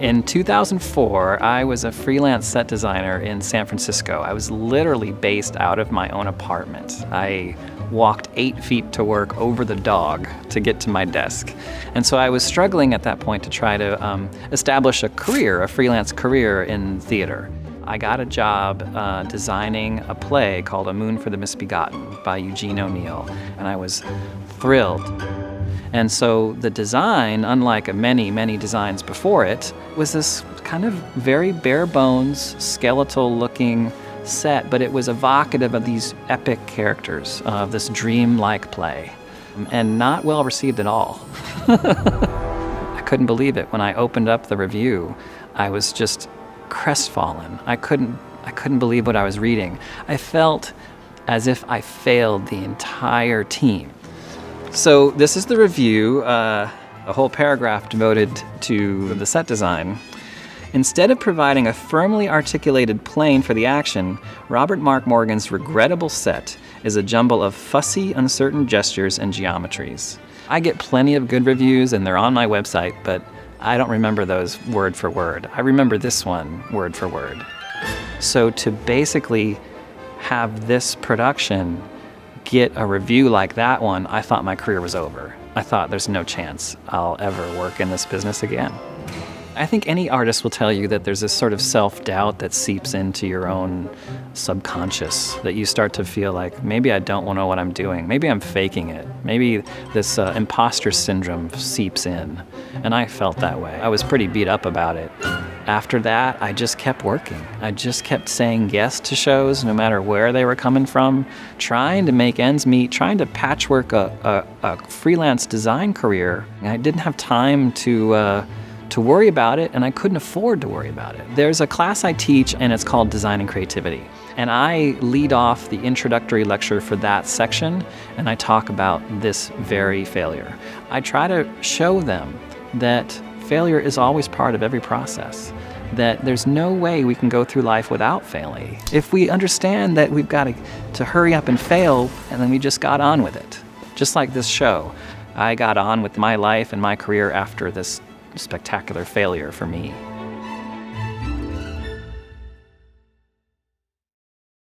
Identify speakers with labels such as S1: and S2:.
S1: In 2004, I was a freelance set designer in San Francisco. I was literally based out of my own apartment. I walked eight feet to work over the dog to get to my desk. And so I was struggling at that point to try to um, establish a career, a freelance career in theater. I got a job uh, designing a play called A Moon for the Misbegotten by Eugene O'Neill, and I was thrilled. And so the design, unlike many, many designs before it, was this kind of very bare bones, skeletal looking set, but it was evocative of these epic characters of this dream-like play, and not well received at all. I couldn't believe it when I opened up the review. I was just crestfallen. I couldn't I couldn't believe what I was reading. I felt as if I failed the entire team. So this is the review, uh, a whole paragraph devoted to the set design. Instead of providing a firmly articulated plane for the action, Robert Mark Morgan's regrettable set is a jumble of fussy, uncertain gestures and geometries. I get plenty of good reviews and they're on my website, but I don't remember those word for word. I remember this one word for word. So to basically have this production get a review like that one, I thought my career was over. I thought there's no chance I'll ever work in this business again. I think any artist will tell you that there's this sort of self doubt that seeps into your own subconscious, that you start to feel like maybe I don't know what I'm doing, maybe I'm faking it, maybe this uh, imposter syndrome seeps in. And I felt that way. I was pretty beat up about it. After that, I just kept working. I just kept saying yes to shows, no matter where they were coming from, trying to make ends meet, trying to patchwork a, a, a freelance design career. I didn't have time to. Uh, to worry about it, and I couldn't afford to worry about it. There's a class I teach, and it's called Designing Creativity. And I lead off the introductory lecture for that section, and I talk about this very failure. I try to show them that failure is always part of every process that there's no way we can go through life without failing. If we understand that we've got to, to hurry up and fail, and then we just got on with it. Just like this show. I got on with my life and my career after this spectacular failure for me.